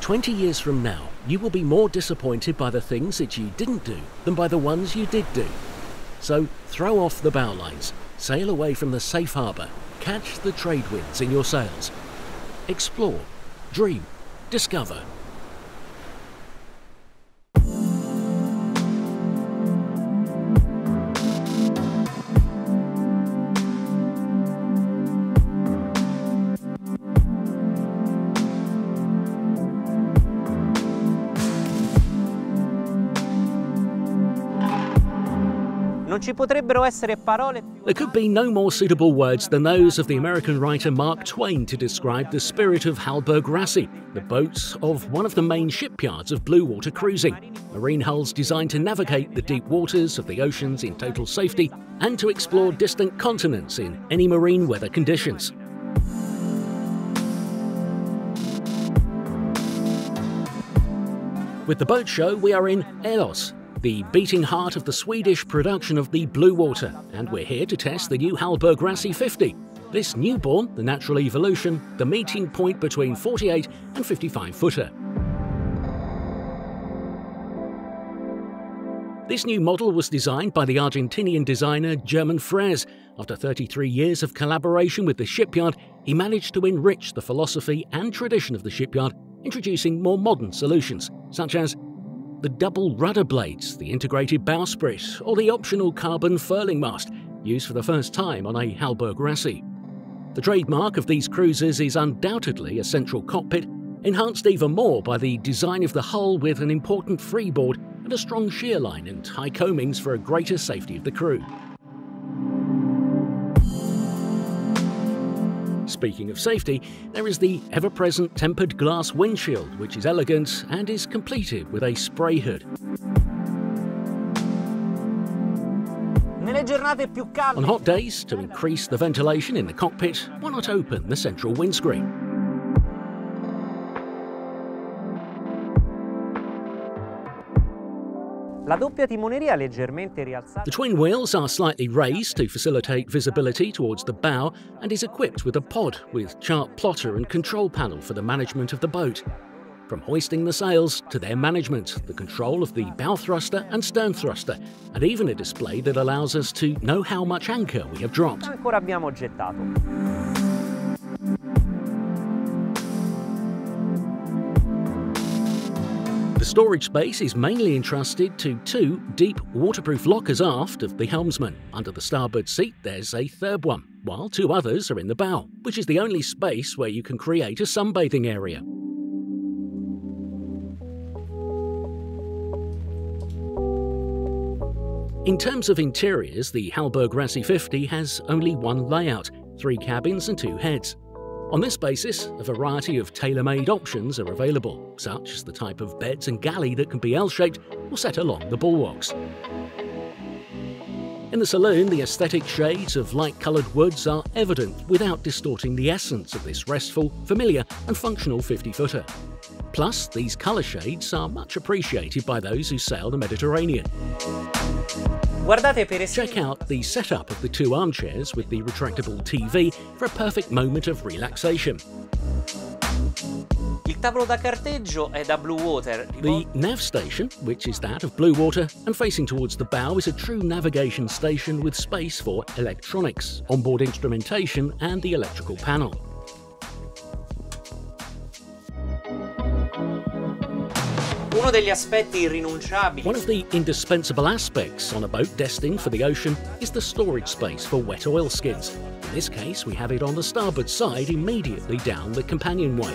20 years from now, you will be more disappointed by the things that you didn't do than by the ones you did do. So throw off the bow lines, sail away from the safe harbour, catch the trade winds in your sails. Explore, dream, discover. There could be no more suitable words than those of the American writer Mark Twain to describe the spirit of Hallberg Rassy, the boats of one of the main shipyards of blue water cruising. Marine hulls designed to navigate the deep waters of the oceans in total safety and to explore distant continents in any marine weather conditions. With the boat show, we are in Ellos, the beating heart of the Swedish production of the Blue Water, and we're here to test the new Hallberg Rassy 50. This newborn, the natural evolution, the meeting point between 48 and 55 footer. This new model was designed by the Argentinian designer German Frers. After 33 years of collaboration with the shipyard, he managed to enrich the philosophy and tradition of the shipyard, introducing more modern solutions, such as the double rudder blades, the integrated bowsprit, or the optional carbon furling mast, used for the first time on a Hallberg Rassy. The trademark of these cruisers is undoubtedly a central cockpit, enhanced even more by the design of the hull with an important freeboard and a strong shear line and high coamings for a greater safety of the crew. Speaking of safety, there is the ever present tempered glass windshield, which is elegant and is completed with a spray hood. On hot days, to increase the ventilation in the cockpit, why not open the central windscreen? The twin wheels are slightly raised to facilitate visibility towards the bow and is equipped with a pod with chart plotter and control panel for the management of the boat. From hoisting the sails to their management, the control of the bow thruster and stern thruster, and even a display that allows us to know how much anchor we have dropped. Storage space is mainly entrusted to two deep waterproof lockers aft of the helmsman. Under the starboard seat, there's a third one, while two others are in the bow, which is the only space where you can create a sunbathing area. In terms of interiors, the Hallberg Rassy 50 has only one layout, three cabins and two heads. On this basis, a variety of tailor-made options are available, such as the type of beds and galley that can be L-shaped or set along the bulwarks. In the saloon, the aesthetic shades of light-coloured woods are evident without distorting the essence of this restful, familiar and functional 50-footer. Plus, these colour shades are much appreciated by those who sail the Mediterranean. Check out the setup of the two armchairs with the retractable TV for a perfect moment of relaxation. Il tavolo da carteggio è da Blue Water. The nav station, which is that of Blue Water and facing towards the bow, is a true navigation station with space for electronics, onboard instrumentation, and the electrical panel. Uno degli aspetti irrinunciabili. One of the indispensable aspects on a boat destined for the ocean is the storage space for wet oilskins. In this case, we have it on the starboard side immediately down the companionway.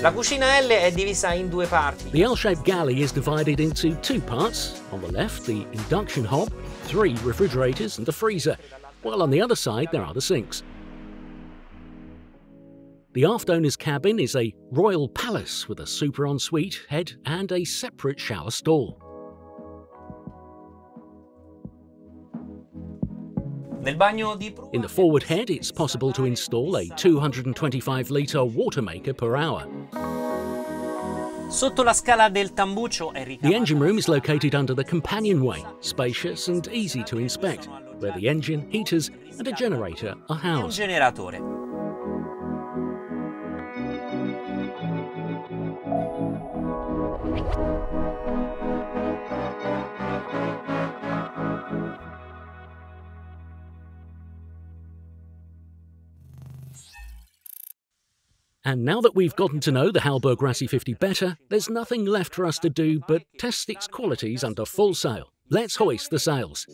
La cucina L è divisa in due parti. The L-shaped galley is divided into two parts. On the left, the induction hob, three refrigerators and a freezer, while on the other side there are the sinks. The aft owner's cabin is a royal palace with a super ensuite head and a separate shower stall. In the forward head, it's possible to install a 225 litre water maker per hour. The engine room is located under the companionway, spacious and easy to inspect, where the engine, heaters and a generator are housed. And now that we've gotten to know the Hallberg Rassy 50 better, there's nothing left for us to do but test its qualities under full sail. Let's hoist the sails.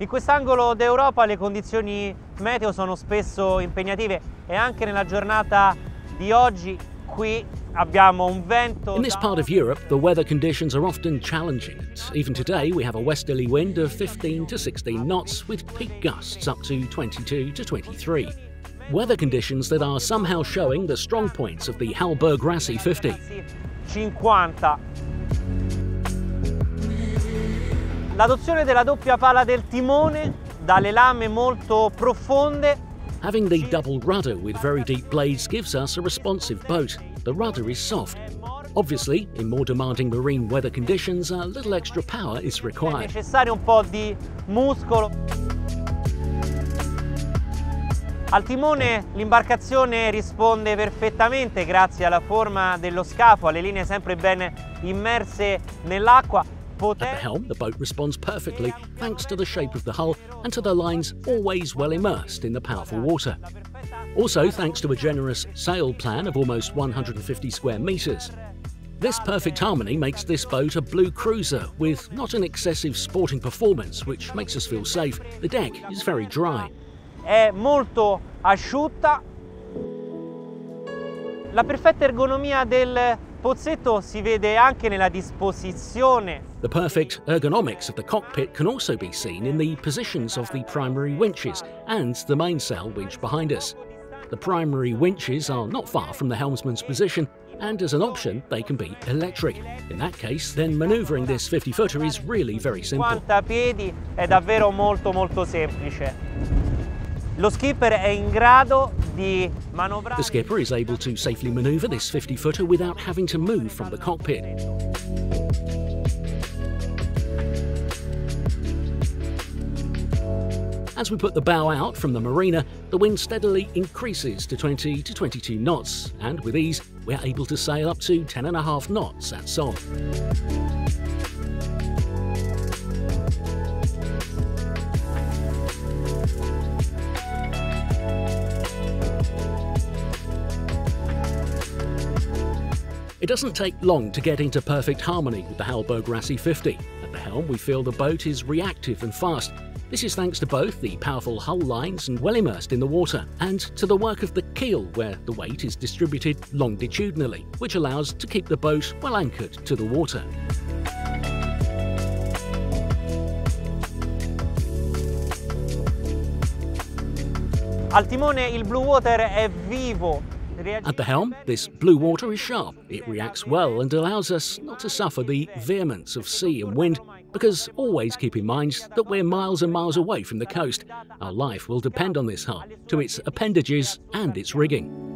In quest'angolo d'Europa le condizioni meteo sono spesso impegnative e anche nella giornata di oggi qui. In this part of Europe, the weather conditions are often challenging. Even today, we have a westerly wind of 15 to 16 knots with peak gusts up to 22 to 23. Weather conditions that are somehow showing the strong points of the Hallberg Rassy 50. 50 L'adozione della doppia pala del timone dalle lame molto profonde. Having the double rudder with very deep blades gives us a responsive boat. The rudder is soft. Obviously, in more demanding marine weather conditions, a little extra power is required. È necessario un po' di muscolo. Al timone l'imbarcazione risponde perfettamente grazie alla forma dello scafo, alle linee sempre ben immerse nell'acqua. At the helm, the boat responds perfectly thanks to the shape of the hull and to the lines always well immersed in the powerful water. Also thanks to a generous sail plan of almost 150 square metres. This perfect harmony makes this boat a blue cruiser with not an excessive sporting performance which makes us feel safe. The deck is very dry. È molto asciutta. La perfetta ergonomia del pozzetto si vede anche nella disposizione. The perfect ergonomics of the cockpit can also be seen in the positions of the primary winches and the mainsail winch behind us. The primary winches are not far from the helmsman's position, and as an option, they can be electric. In that case, then manoeuvring this 50-footer is really very simple. piedi è davvero molto molto semplice. Lo skipper è in grado di manovrare. The skipper is able to safely maneuver this 50 footer without having to move from the cockpit. As we put the bow out from the marina, the wind steadily increases to 20 to 22 knots, and with ease, we're able to sail up to 10.5 knots at Son. It doesn't take long to get into perfect harmony with the Hallberg Rassy 50. At the helm, we feel the boat is reactive and fast. This is thanks to both the powerful hull lines and well immersed in the water, and to the work of the keel, where the weight is distributed longitudinally, which allows to keep the boat well anchored to the water. Al timone il Blue Water è vivo At the helm, this blue water is sharp. It reacts well and allows us not to suffer the vehemence of sea and wind, because always keep in mind that we're miles and miles away from the coast. Our life will depend on this hull, to its appendages and its rigging.